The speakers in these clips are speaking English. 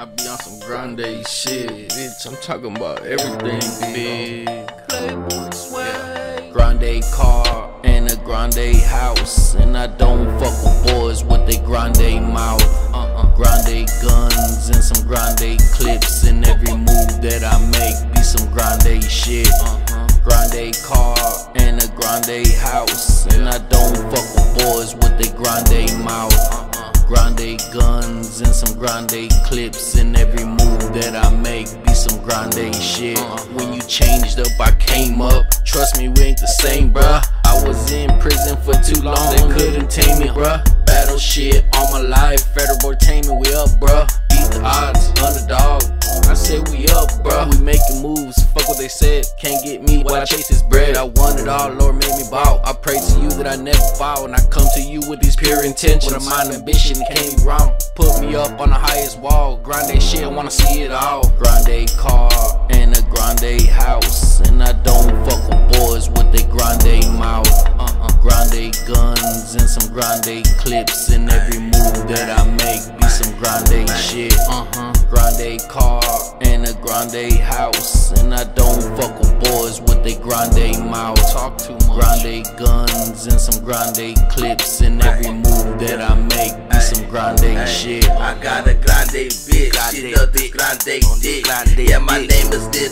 I be on some grande shit, bitch. I'm talking about everything big. Swag. Grande car and a grande house. And I don't fuck with boys with they grande mouth. Uh-uh. Grande guns and some grande clips. And every move that I make be some grande shit. Uh-huh. Grande car and a grande house. And I don't fuck with boys with they grande mouth. Grande guns and some grande clips. And every move that I make be some grande shit. When you changed up, I came up. Trust me, we ain't the same, bruh. I was in prison for too long, they couldn't tame me, bruh. Battle shit all my life, federal entertainment, we up, bruh. Beat the odds, underdog. I said we up, bruh. We making moves, fuck what they said. Can't get me while I chase this bread. I want it all, Lord made me bow. I pray to that I never fall, and I come to you with these pure intentions. With a mind ambition, it can't be wrong. Put me up on the highest wall. Grande shit, wanna see it all. Grande car and a grande house, and I don't and some grande clips, in every move that I make be some grande shit. Uh-huh. Grande car and a grande house, and I don't fuck with boys with they grande mouth. Talk too much. Grande guns and some grande clips, in every move that I make be some grande shit. I got a grande bitch, she love the grande dick. Yeah, my name is Little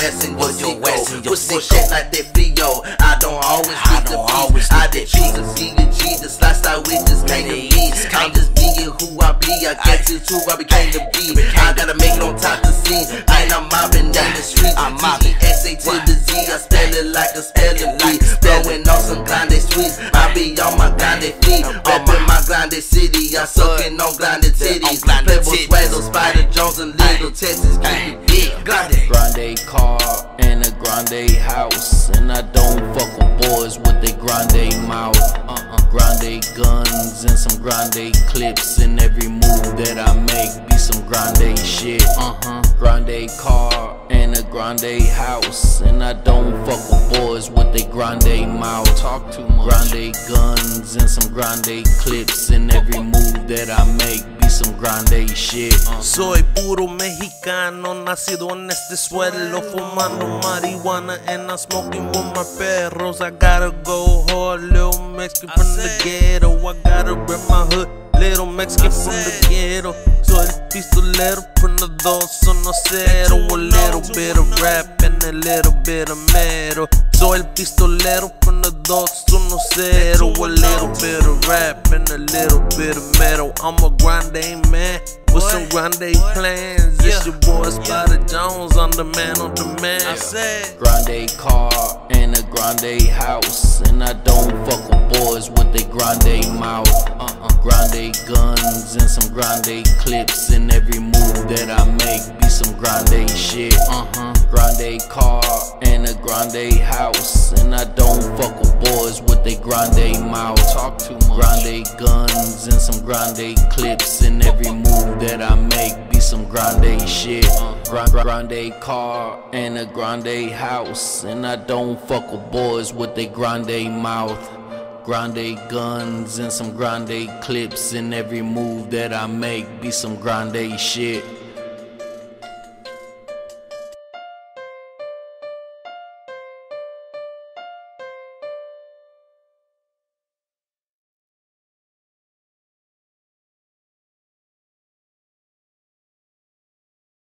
cuetes, hit your ass and your. Pussy shit like that frio. I don't always get the beat. I did beat the to G, the slice out with this kind of beat. I'm just being who I be. I get to who I became to be. I gotta make it on top the scene. And I'm mobbing down the street. I'm mobbing. S-A to the Z. I spell it like a spelling bee. Blowing on some grande sweets. I be on my grande feet. Up in my grande city. I'm sucking on grande titties. Playboy Swazzle, Spider Jones, and Little Texaz. Keep. Grande. Grande car and a grande house, and I don't fuck with boys with they grande mouth. Uh-uh. Grande guns and some grande clips, and every move that I make be some grande shit. Uh-huh. Grande car and a grande house, and I don't fuck with boys with they grande mouth. Talk too much. Grande guns and some grande clips, and every move that I make be some grande shit. Uh. Soy puro mexicano, nacido en este suelo, fumando marihuana and I'm smoking with my perros. I gotta go hard, little Mexican from the ghetto. I gotta rip my hood, little Mexican from the ghetto. Soy el pistolero from the dos uno cero. A little bit of rap and a little bit of metal. Soy el pistolero from the dos uno cero. A little bit of rap and a little bit of metal. I'm a grande man. With some grande plans, it's your boy Spider Jones, I'm the man on the man. I said, Grande car and a grande house, and I don't fuck with boys with they grande mouth. Uh. Uh-uh. Grande guns and some grande clips, and every move that I make be some grande shit. Uh-huh. Grande car and a grande house, and I don't fuck with boys with they grande mouth. Talk too much. Grande guns and some grande clips, and every move that I make be some grande shit. Uh, Grand- grande car and a grande house, and I don't fuck with boys with they grande mouth. Grande guns and some grande clips, and every move that I make be some grande shit.